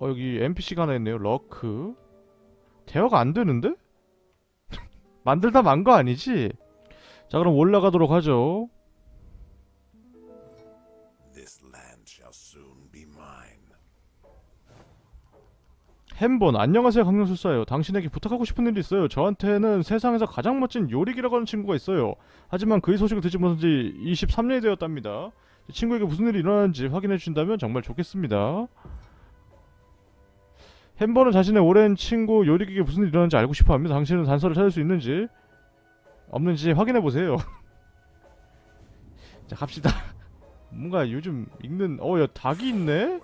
어 여기 NPC가 하나 있네요. 러크. 대화가 안 되는데? 만들다 만 거 아니지? 자 그럼 올라가도록 하죠. 햄본 안녕하세요 강령술사예요. 당신에게 부탁하고 싶은 일이 있어요. 저한테는 세상에서 가장 멋진 요리기라고 하는 친구가 있어요. 하지만 그의 소식을 듣지 못한 지 23년이 되었답니다. 친구에게 무슨 일이 일어나는지 확인해 주신다면 정말 좋겠습니다 햄버는 자신의 오랜 친구 요리기에게 무슨 일이 일어나는지 알고 싶어 합니다 당신은 단서를 찾을 수 있는지 없는지 확인해 보세요 자 갑시다 뭔가 요즘 읽는 어 야 닭이 있네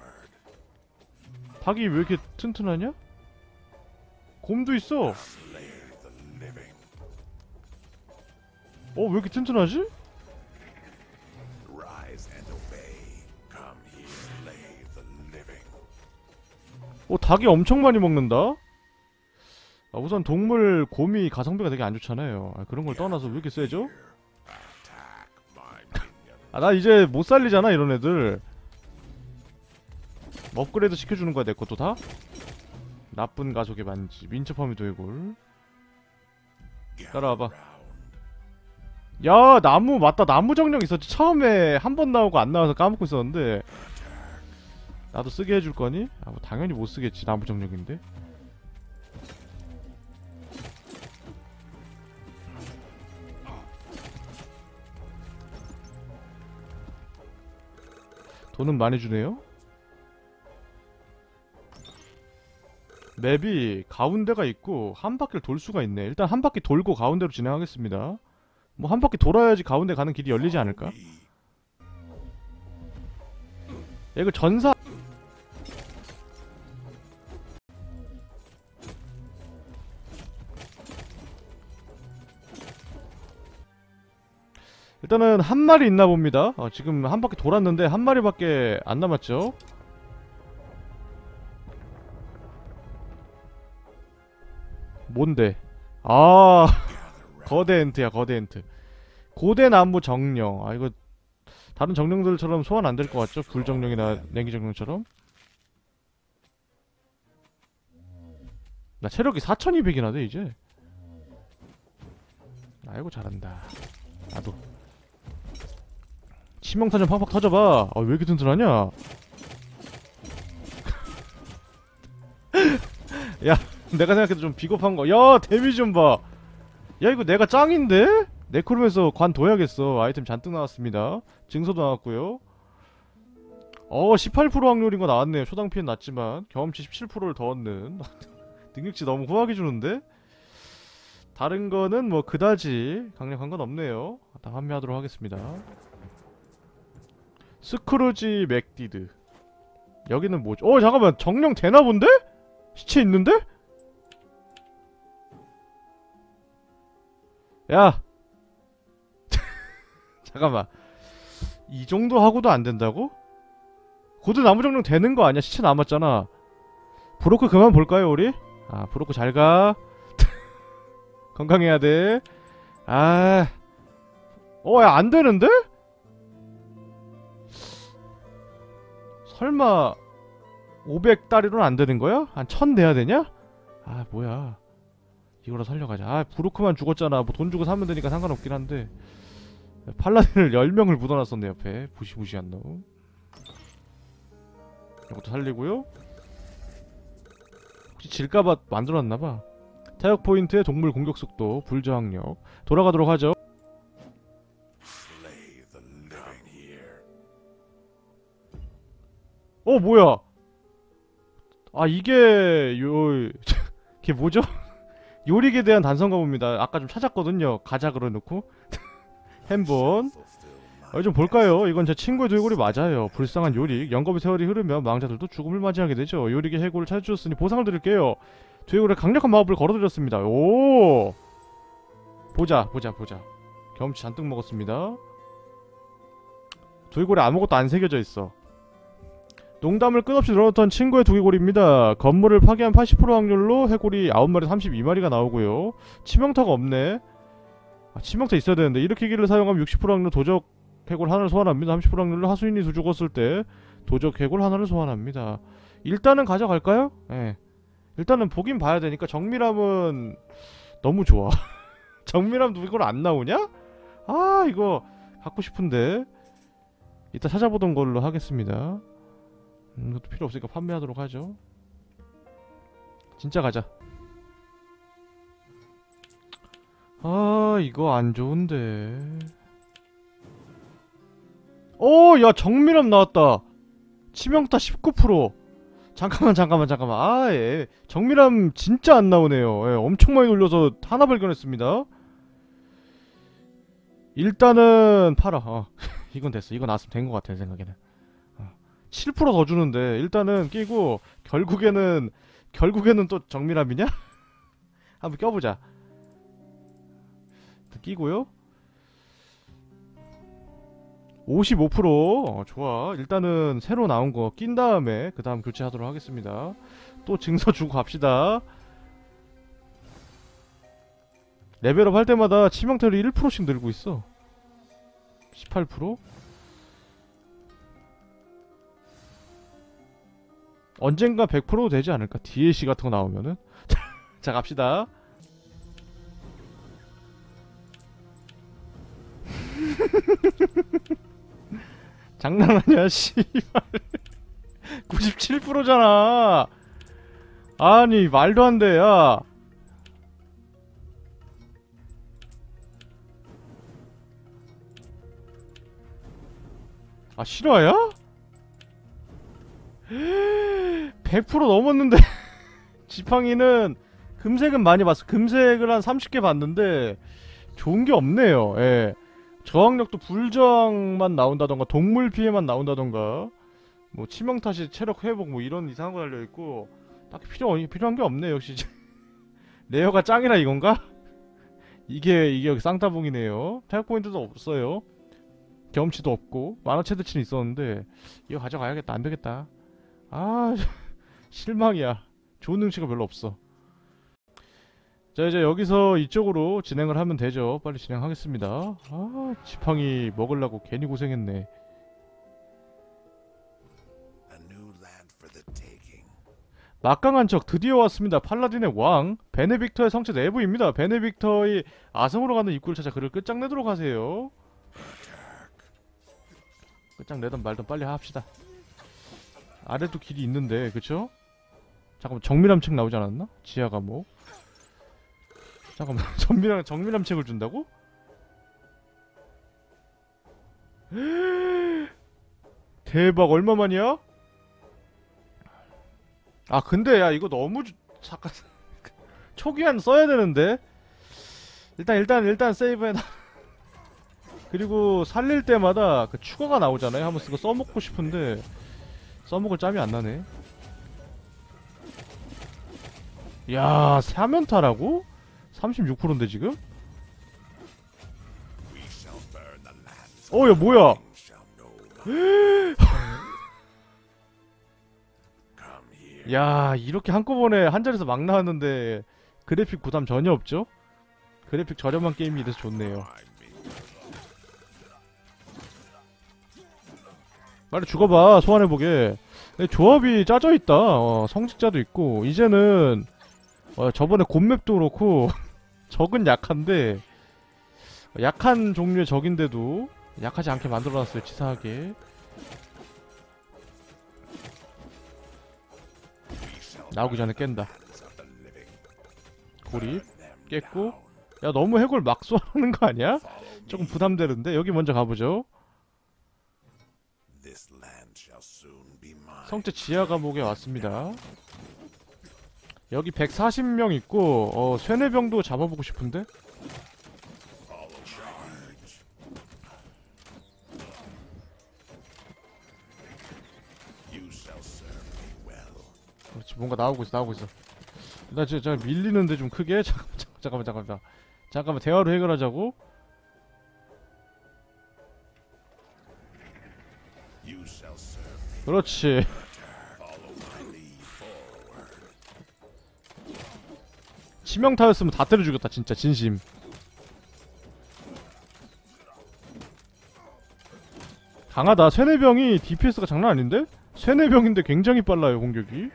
닭이 왜 이렇게 튼튼하냐? 곰도 있어. 어, 왜 이렇게 튼튼하지? 어, 닭이 엄청 많이 먹는다? 아, 우선 동물, 곰이 가성비가 되게 안 좋잖아요. 아, 그런 걸 떠나서 왜 이렇게 세죠? 아, 나 이제 못 살리잖아, 이런 애들. 업그레이드 시켜주는 거야, 내 것도 다? 나쁜 가족의 반지, 민첩함의 돌골. 따라와봐. 야, 나무, 맞다, 나무 정령 있었지. 처음에 한 번 나오고 안 나와서 까먹고 있었는데. 나도 쓰게 해줄 거니? 아, 뭐 당연히 못 쓰겠지, 나무 정령인데. 돈은 많이 주네요. 맵이 가운데가 있고 한 바퀴를 돌 수가 있네. 일단 한 바퀴 돌고 가운데로 진행하겠습니다. 뭐 한 바퀴 돌아야지 가운데 가는 길이 열리지 않을까? 야, 이거 전사 일단은 한 마리 있나 봅니다. 어, 지금 한 바퀴 돌았는데 한 마리밖에 안 남았죠. 뭔데? 아 거대 엔트야 거대 엔트. 고대 나무 정령. 아 이거 다른 정령들처럼 소환 안 될 것 같죠? 불 정령이나 냉기 정령처럼. 나 체력이 4,200이나 돼 이제. 아이고 잘한다. 나도. 치명타 좀 팍팍 터져봐. 아, 왜 이렇게 튼튼하냐? 야, 내가 생각해도 좀 비겁한 거. 야, 데미지 좀 봐. 야, 이거 내가 짱인데? necromancer 관둬야겠어. 아이템 잔뜩 나왔습니다. 증서도 나왔고요. 어, 18% 확률인 거 나왔네요. 초당 피해는 낮지만 경험치 17%를 더 얻는. 능력치 너무 후하게 주는데? 다른 거는 뭐 그다지 강력한 건 없네요. 다 판매하도록 하겠습니다. 스크루지 맥덕. 여기는 뭐죠? 어 잠깐만 정령 되나 본데? 시체 있는데? 야 잠깐만 이 정도 하고도 안 된다고? 고드 나무 정령 되는 거 아니야? 시체 남았잖아. 브로크 그만 볼까요 우리? 아 브로크 잘 가. 건강해야 돼. 아. 어, 야, 안 되는데? 설마 500다리로는 안 되는 거야? 한 1000 돼야 되냐? 아, 뭐야. 이거로 살려가자. 아, 브로크만 죽었잖아. 뭐 돈 주고 사면 되니까 상관없긴 한데. paladin을 10명을 묻어놨었네, 옆에. 부시부시한 놈. 이것도 살리고요. 혹시 질까봐 만들어놨나봐. 타격 포인트의 동물 공격 속도, 불저항력 돌아가도록 하죠. 어 뭐야? 아 이게 요 이게 뭐죠? 요리에 대한 단서인가 봅니다. 아까 좀 찾았거든요. 가작으로 넣고 햄본. 어, 좀 볼까요? 이건 제 친구의 돌고리 맞아요. 불쌍한 요리. 영겁의 세월이 흐르면 망자들도 죽음을 맞이하게 되죠. 요리의 해골을 찾아주셨으니 보상을 드릴게요. 두해골에 강력한 마법을 걸어드렸습니다. 오! 보자, 보자, 보자. 경험치 잔뜩 먹었습니다. 두해골에 아무것도 안 새겨져 있어. 농담을 끝없이 늘어놓던 친구의 두개골입니다. 건물을 파괴한 80% 확률로 해골이 9마리 32마리가 나오고요. 치명타가 없네. 아, 치명타 있어야 되는데 일으키기를 사용하면 60% 확률로 도적 해골 하나를 소환합니다. 30% 확률로 하수인이 두 죽었을 때 도적 해골 하나를 소환합니다. 일단은 가져갈까요? 예. 일단은 보긴 봐야 되니까 정밀함은 너무 좋아. 정밀함도 이걸 안 나오냐? 아 이거 갖고 싶은데 이따 찾아보던 걸로 하겠습니다. 음, 이것도 필요 없으니까 판매하도록 하죠. 진짜 가자. 아 이거 안 좋은데. 오, 야 정밀함 나왔다. 치명타 19%. 잠깐만 잠깐만 잠깐만. 아, 예. 정밀함 진짜 안 나오네요. 예, 엄청 많이 놀려서 하나 발견했습니다. 일단은 팔아. 어. 이건 됐어. 이거 나왔으면 된 것 같아 내 생각에는. 어. 7%더 주는데 일단은 끼고 결국에는 결국에는 또 정밀함이냐? 한번 껴보자. 끼고요. 55% 어, 좋아. 일단은 새로 나온 거 낀 다음에 그 다음 교체하도록 하겠습니다. 또 증서 주고 갑시다. 레벨업 할 때마다 치명타율이 1%씩 늘고 있어. 18%? 언젠가 100% 되지 않을까? DLC 같은 거 나오면은. 자, 갑시다. 장난 아니야, 씨발. 97%잖아. 아니, 말도 안 돼, 야. 아, 실화야? 100% 넘었는데. 지팡이는 금색은 많이 봤어. 금색을 한 30개 봤는데 좋은 게 없네요. 예. 저항력도 불저항만 나온다던가 동물 피해만 나온다던가 뭐 치명타시 체력 회복 뭐 이런 이상한 거 달려 있고 딱히 필요 필요한 게 없네 역시 rare가 짱이라 이건가? 이게 이게 여기 쌍따봉이네요. 타격 포인트도 없어요. 경험치도 없고 만화 체드치는 있었는데 이거 가져가야겠다. 안 되겠다. 아 실망이야. 좋은 능력치가 별로 없어. 자 이제 여기서 이쪽으로 진행을 하면 되죠. 빨리 진행하겠습니다. 아 지팡이 먹으려고 괜히 고생했네. 막강한 적 드디어 왔습니다. 팔라딘의 왕 베네빅터의 성체 내부입니다. 베네빅터의 아성으로 가는 입구를 찾아 그를 끝장내도록 하세요. 끝장내던 말던 빨리 합시다 아래도 길이 있는데 그쵸? 잠깐만 정밀함 책 나오지 않았나? 지하 감옥 잠깐만 정밀함 정밀함 책을 준다고? 대박 얼마만이야? 아 근데 야 이거 너무 주- 잠깐 초기한 써야 되는데 일단 일단 일단 세이브해놔 그리고 살릴 때마다 그 추가가 나오잖아요 한번 쓰고 써먹고 싶은데 써먹을 짬이 안 나네 야 사면타라고? 36%인데 지금? We shall burn the lands. 어야 뭐야. 야 이렇게 한꺼번에 한 자리에서 막 나왔는데 그래픽 부담 전혀 없죠? 그래픽 저렴한 게임이 돼서 좋네요 빨리 죽어봐 소환해보게 네, 조합이 짜져있다 어, 성직자도 있고 이제는 어, 저번에 곰맵도 그렇고 적은 약한데 약한 종류의 적인데도 약하지 않게 만들어놨어요 치사하게 나오기 전에 깬다. 고립 깼고. 야 너무 해골 막 쏘는 거 아니야? 조금. 부담되는데 여기 먼저 가보죠 성체 지하 감옥에 왔습니다. 여기 140명 있고 어, 쇠뇌병도 잡아보고 싶은데. 그렇지 뭔가 나오고 있어 나오고 있어. 나 지금 저 밀리는데 좀 크게 잠깐만 잠깐만 잠깐만 잠깐만 잠깐만 대화로 해결하자고. 그렇지. 치명타였으면 다 때려 죽였다 진짜 진심. 강하다 쇠뇌병이 DPS가 장난 아닌데? 세네 병인데 굉장히 빨라요 공격이